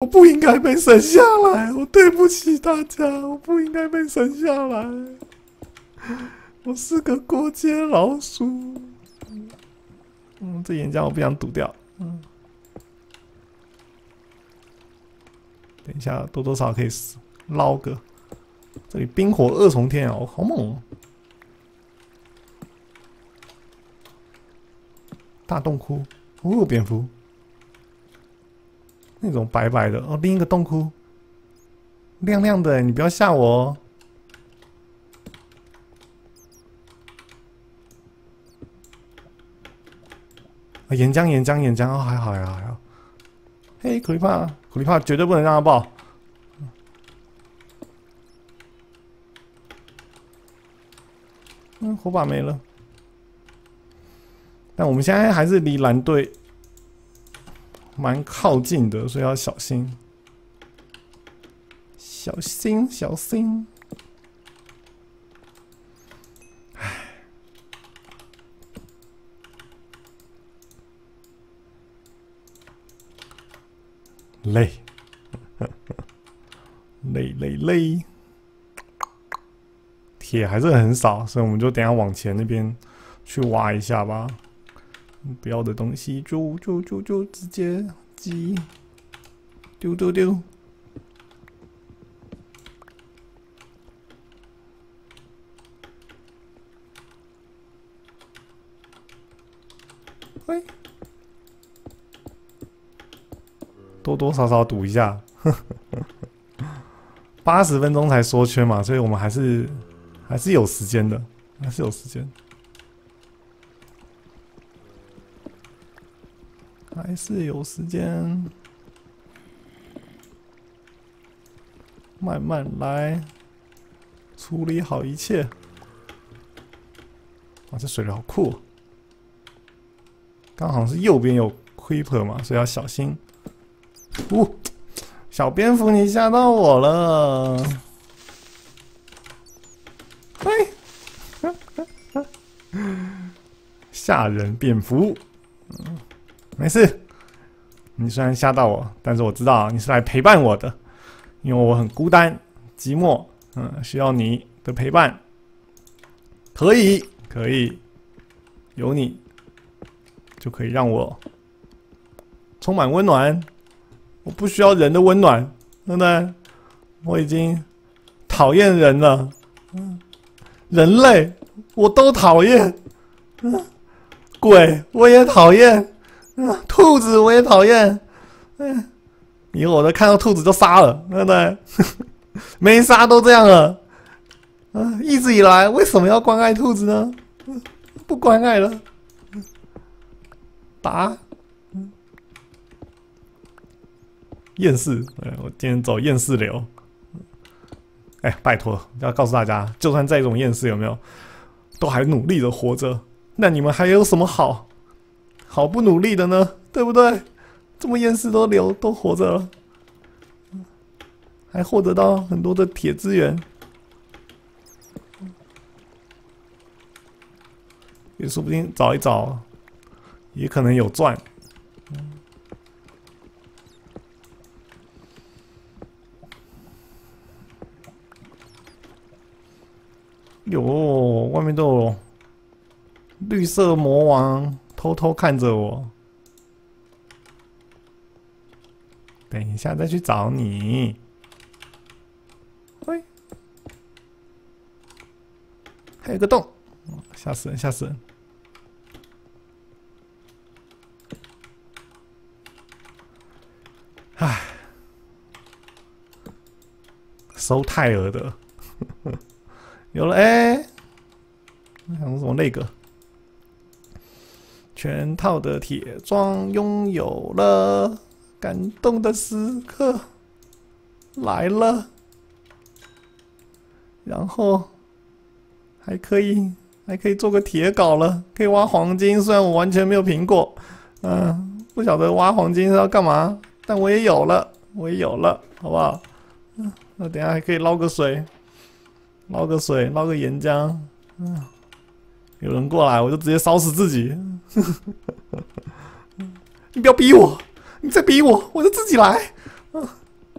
我不应该被生下来，我对不起大家，我不应该被生下来，我是个过街老鼠。嗯，这岩浆我不想堵掉。嗯，等一下，多多少少可以捞个。这里冰火二重天哦，好猛！哦！大洞窟，哦，蝙蝠，那种白白的哦，另一个洞窟，亮亮的，你不要吓我哦。啊，岩浆，岩浆，岩浆，哦，还好呀，还好。嘿，苦力怕，苦力怕，绝对不能让他爆。嗯，火把没了。但我们现在还是离蓝队蛮靠近的，所以要小心，小心，小心。唉，累，累累累。铁还是很少，所以我们就等下往前那边去挖一下吧。不要的东西就就就就直接击丢丢丢。喂，多多少少赌一下，八十分钟才缩圈嘛，所以我们还是。还是有时间的，还是有时间，是有时间，慢慢来，处理好一切。哇，这水流好酷！刚好是右边有 creeper 嘛，所以要小心。呜，小蝙蝠，你吓到我了。吓人蝙蝠，没事。你虽然吓到我，但是我知道你是来陪伴我的，因为我很孤单、寂寞，嗯，需要你的陪伴。可以，可以，有你就可以让我充满温暖。我不需要人的温暖，对不对？我已经讨厌人了，嗯，人类我都讨厌，嗯。鬼我也讨厌，嗯，兔子我也讨厌，嗯，以后我都看到兔子就杀了，对不对？没杀都这样了，嗯，一直以来为什么要关爱兔子呢？不关爱了，打，厌世，哎，我今天走厌世流，哎，拜托，要告诉大家，就算再一种厌世，有没有，都还努力的活着。那你们还有什么好？好不努力的呢？对不对？这么厌世都留都活着了，还获得到很多的铁资源，也说不定找一找，也可能有赚。有，外面都有。绿色魔王偷偷看着我，等一下再去找你。喂，还有个洞，吓死人，吓死人！唉，收泰尔的，有了哎，想什么那个？全套的铁装拥有了，感动的时刻来了。然后还可以还可以做个铁镐了，可以挖黄金。虽然我完全没有苹果，嗯，不晓得挖黄金是要干嘛，但我也有了，我也有了，好不好？嗯，那等下还可以捞个水，捞个水，捞个岩浆，嗯。有人过来，我就直接烧死自己。你不要逼我，你再逼我，我就自己来。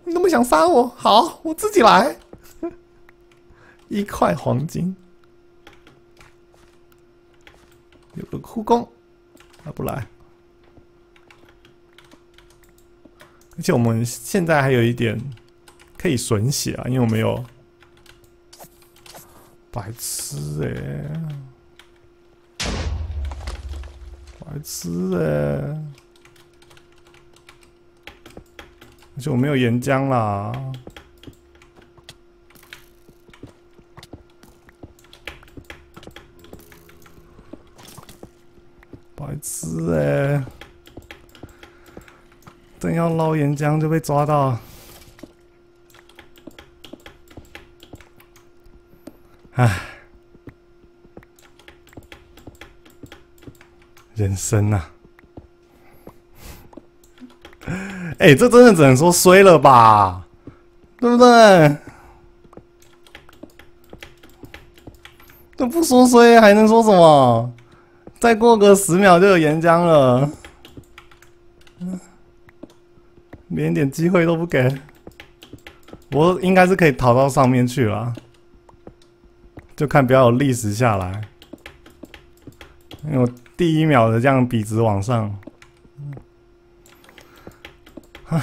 你那么想杀我？好，我自己来。一块黄金，有个哭工，他不来。而且我们现在还有一点可以损血啊，因为我们有白痴哎，白痴哎，而且我没有岩浆啦，白痴哎。正要捞岩浆就被抓到，唉，人生呐！哎，这真的只能说衰了吧，对不对？都不说衰还能说什么？再过个十秒就有岩浆了。连点机会都不给，我应该是可以逃到上面去了，就看不要有历史下来，因为我第一秒的这样笔直往上，啊，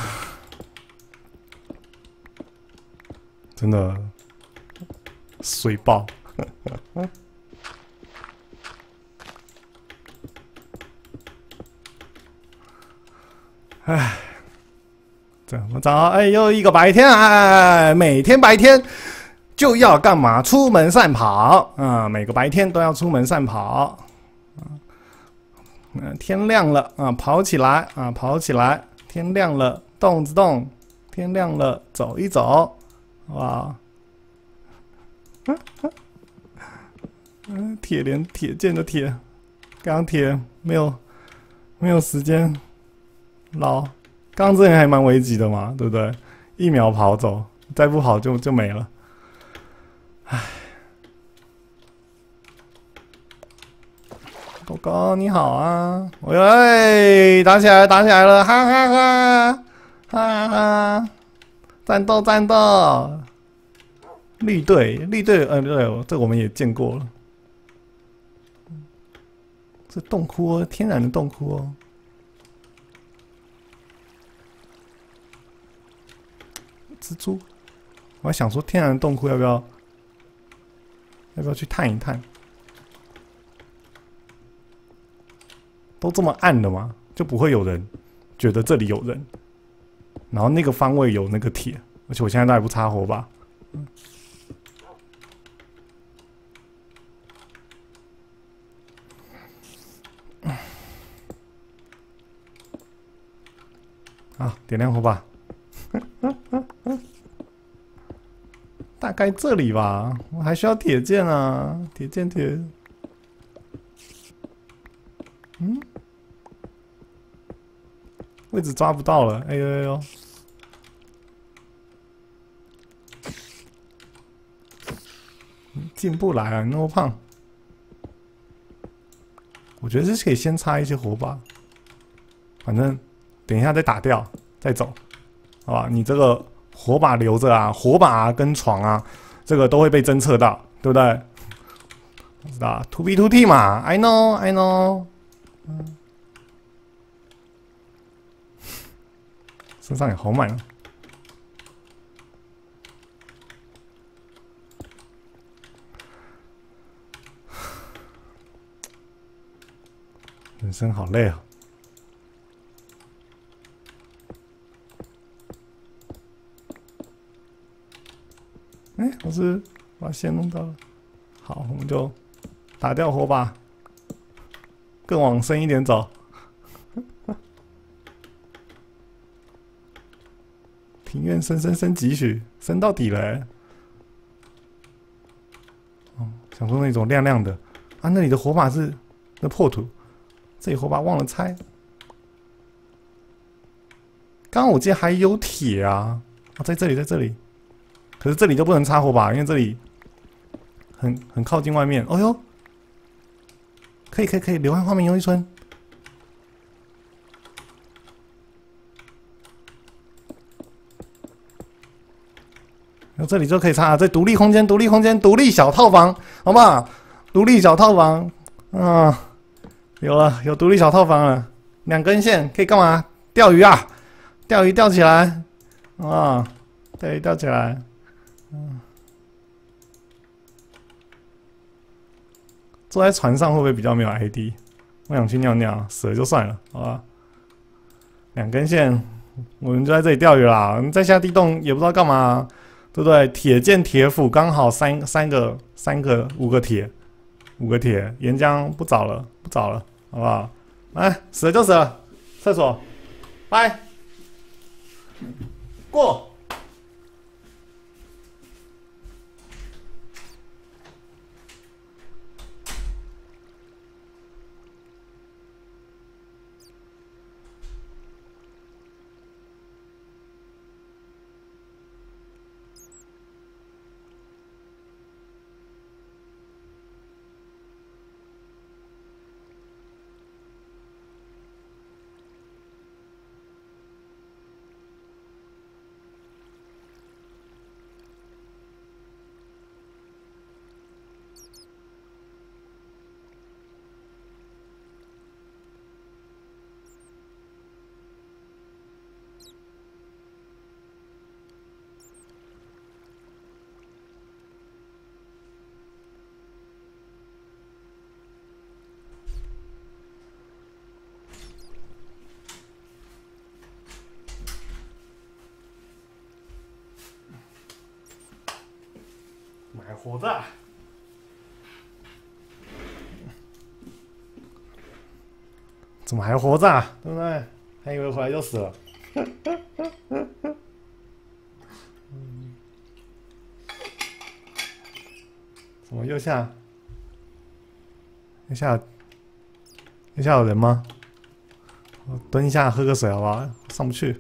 真的水爆，唉。怎么着？哎，又一个白天哎！每天白天就要干嘛？出门散跑啊！每个白天都要出门散跑。嗯，天亮了啊，跑起来啊，跑起来！天亮了，动子动！天亮了，走一走，哇！嗯，铁连铁剑的铁，钢铁没有没有时间捞。刚这还蛮危急的嘛，对不对？一秒跑走，再不跑就就没了。唉，狗狗你好啊！喂，打起来，打起来了！哈哈哈，哈哈！战斗，战斗！绿队，绿队，呃，对，这我们也见过了。这洞窟哦，天然的洞窟哦。蜘蛛，我还想说天然的洞窟要不要，要不要去探一探？都这么暗的吗？就不会有人觉得这里有人？然后那个方位有那个铁，而且我现在都还不插火把。啊，点亮火把。大概这里吧，我还需要铁剑啊，铁剑铁。位置抓不到了，哎呦哎呦！进不来啊，那么胖。我觉得是可以先插一些火把，反正等一下再打掉再走，好吧？你这个。火把留着啊，火把跟床啊，这个都会被侦测到，对不对？知道，to B to T 嘛，I know I know。嗯，身上也好满啊，人生好累啊。哎，我是把线弄到了，好，我们就打掉火把，更往深一点走，庭院深深深几许，深到底了。哦，想说那种亮亮的，啊，那里的火把是那破土，这里火把忘了拆。刚刚我记得还有铁啊，啊，在这里，在这里。可是这里就不能插火把，因为这里很很靠近外面。哦呦，可以可以可以，流汗画面用一村。那这里就可以插，这独立空间，独立空间，独立小套房，好不好？独立小套房，啊，有了，有独立小套房了。两根线可以干嘛？钓鱼啊！钓鱼钓起来，啊，钓鱼钓起来，嗯。坐在船上会不会比较没有 ID？我想去尿尿，死了就算了，好吧？两根线，我们就在这里钓鱼啦。在下地洞也不知道干嘛，对不对？铁剑铁斧刚好三三个三个五个铁，五个铁岩浆不找了不找了，好不好？来，死了就死了，厕所，拜，过。活着？怎么还活着？啊对不对？还以为回来就死了。怎么又下？又下？又下有人吗？我蹲一下喝个水好不好？上不去。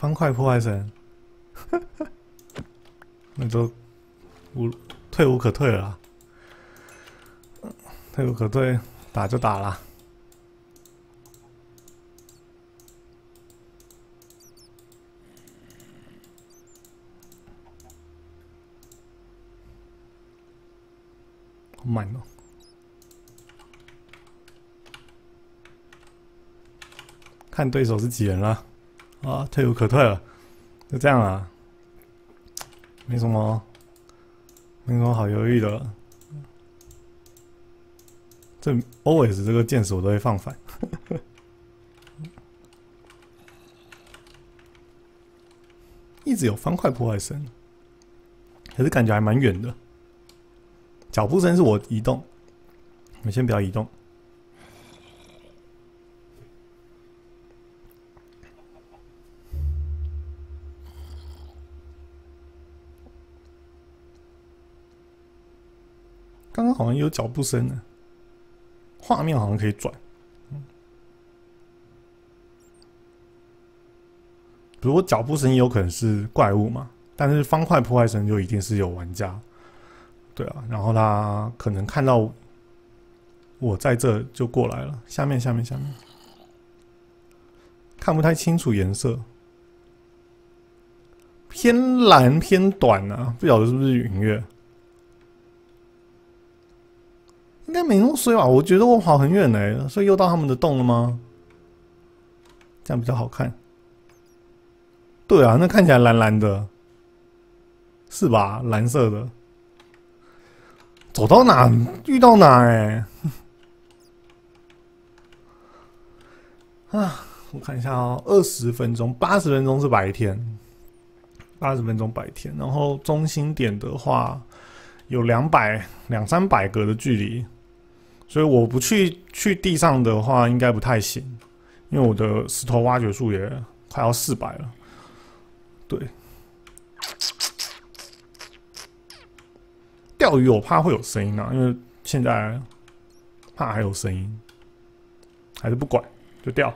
方块破坏神，那就无退无可退了，退无可退，打就打了。好慢哦，看对手是几人了。啊，退无可退了，就这样了，没什么，没什么好犹豫的了。这 always 这个剑士我都会放反，一直有方块破坏声，可是感觉还蛮远的。脚步声是我移动，你先不要移动。脚步声呢，画面好像可以转。如果脚步声也有可能是怪物嘛，但是方块破坏声就一定是有玩家。对啊，然后他可能看到我在这就过来了。下面，下面，下面，看不太清楚颜色，偏蓝偏短啊，不晓得是不是云月。应该没那么衰吧？我觉得我跑很远嘞，所以又到他们的洞了吗？这样比较好看。对啊，那看起来蓝蓝的，是吧？蓝色的。走到哪遇到哪哎。啊，我看一下哦，二十分钟，八十分钟是白天，八十分钟白天，然后中心点的话有两百两三百格的距离。所以我不去去地上的话，应该不太行，因为我的石头挖掘数也快要四百了。对，钓鱼我怕会有声音啊，因为现在怕还有声音，还是不管就钓。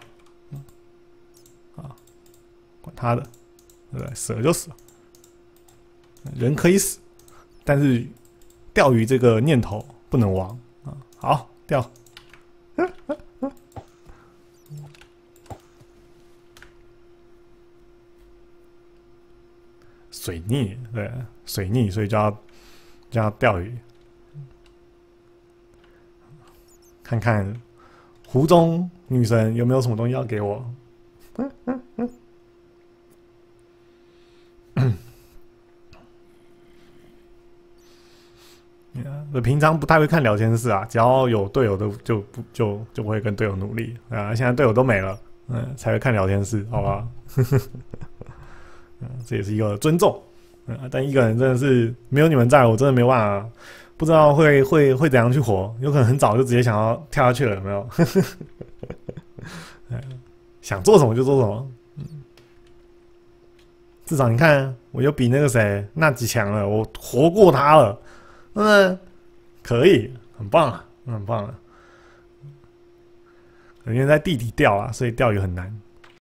啊，管他的，对对？死了就死了，人可以死，但是钓鱼这个念头不能忘。好钓。水逆，对，水逆，所以就要就要钓鱼，看看湖中女神有没有什么东西要给我。我平常不太会看聊天室啊，只要有队友的就不就就不会跟队友努力啊。现在队友都没了，嗯，才会看聊天室，好吧？嗯，这也是一个尊重，嗯，但一个人真的是没有你们在，我真的没有办法，不知道会会会怎样去活，有可能很早就直接想要跳下去了，有没有？想做什么就做什么，至少你看，我又比那个谁那几强了，我活过他了，嗯，可以，很棒啊，很棒啊，因为在地底钓啊，所以钓鱼很难。